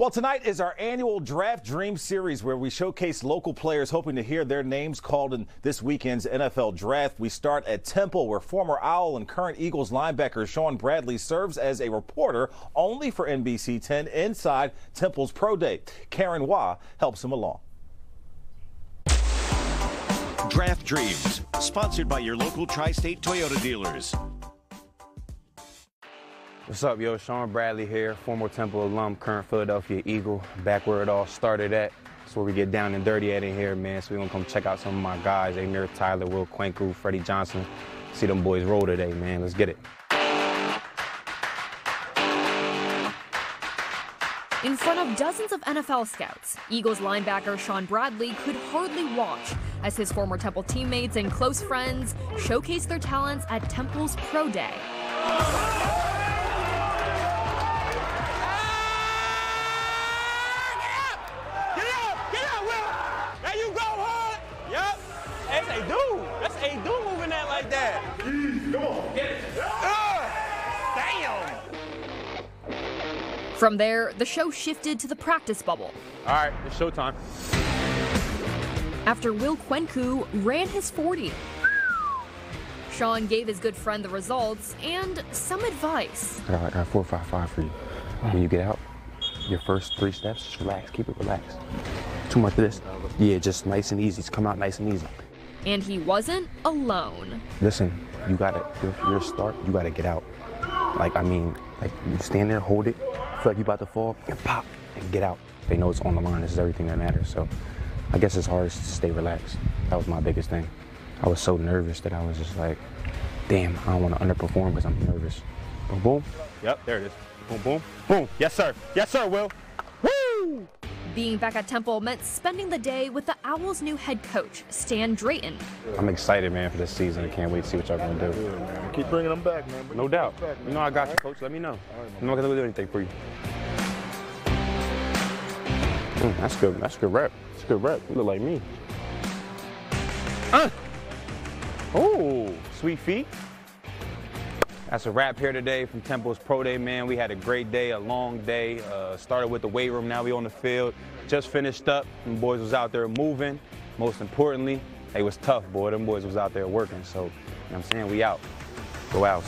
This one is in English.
Well, tonight is our annual Draft Dream Series where we showcase local players hoping to hear their names called in this weekend's NFL Draft. We start at Temple where former Owl and current Eagles linebacker Shaun Bradley serves as a reporter only for NBC 10 inside Temple's Pro Day. Karen Hua helps him along. Draft Dreams, sponsored by your local tri-state Toyota dealers. What's up, yo? Shaun Bradley here, former Temple alum, current Philadelphia Eagle. Back where it all started at. That's where we get down and dirty at in here, man. So we're gonna come check out some of my guys, Amir Tyler, Will Kwenkeu, Freddie Johnson. See them boys roll today, man. Let's get it. In front of dozens of NFL scouts, Eagles linebacker Shaun Bradley could hardly watch as his former Temple teammates and close friends showcased their talents at Temple's Pro Day. A dude. That's a dude moving that like that. Come on. Get it. damn. From there, the show shifted to the practice bubble. All right, it's showtime. After Will Kwenkeu ran his 40. Shaun gave his good friend the results and some advice. I got, I got four, five, five for you. When you get out, your first three steps, just relax, keep it relaxed. Too much of this. Yeah, just nice and easy. Just come out nice and easy. And he wasn't alone. Listen, you gotta, your, your start, you gotta get out. Like, I mean, like, you stand there, hold it, feel like you about to fall, and pop, and get out. They know it's on the line, this is everything that matters. So I guess it's hard to stay relaxed. That was my biggest thing. I was so nervous that I was just like, damn, I don't want to underperform because I'm nervous. Boom, boom. Yep, there it is. Boom, boom, boom. Yes, sir. Yes, sir, Will. Woo! Being back at Temple meant spending the day with the Owls' new head coach, Stan Drayton. I'm excited, man, for this season. I can't wait to see what y'all gonna do. Keep bringing them back, man. Bring no doubt. Back, you know I got you, coach. Let me know. I'm not gonna do anything for you. Mm, that's good. That's good rep. That's good rep. You look like me. Uh. Oh, sweet feet. That's a wrap here today from Temple's Pro Day, man. We had a great day, a long day. Uh, started with the weight room, now we on the field. Just finished up. Them boys was out there moving. Most importantly, they was tough, boy. Them boys was out there working. So, you know what I'm saying? We out. Go out.